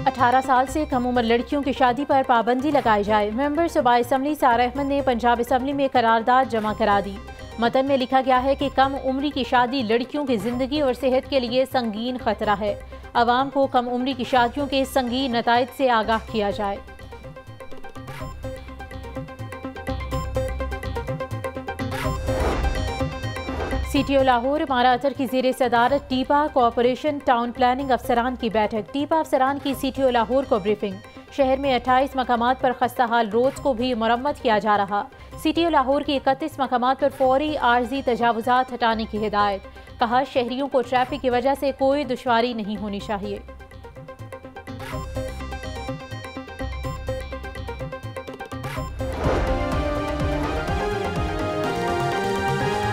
18 साल से कम उम्र लड़कियों की शादी पर पाबंदी लगाई जाए। मेंबर सूबाई इसम्बली सारा अहमद ने पंजाब इसम्बली में करारदाद जमा करा दी। मतन में लिखा गया है कि कम उम्री की शादी लड़कियों की ज़िंदगी और सेहत के लिए संगीन खतरा है। आवाम को कम उम्री की शादियों के संगीन नतज से आगाह किया जाए। सीटीओ लाहौर महाराजर की जीर सदारत टीपा कॉपोरेशन टाउन प्लानिंग अफसरान की बैठक। टीपा अफसरान की सीटीओ लाहौर को ब्रीफिंग। शहर में 28 मकाम पर खस्ता हाल रोज को भी मरम्मत किया जा रहा। सीटीओ लाहौर की इकतीस मकाम पर फौरी आर्जी तजावजात हटाने की हिदायत। कहा, शहरियों को ट्रैफ़िक की वजह से कोई दुशारी नहीं होनी चाहिए।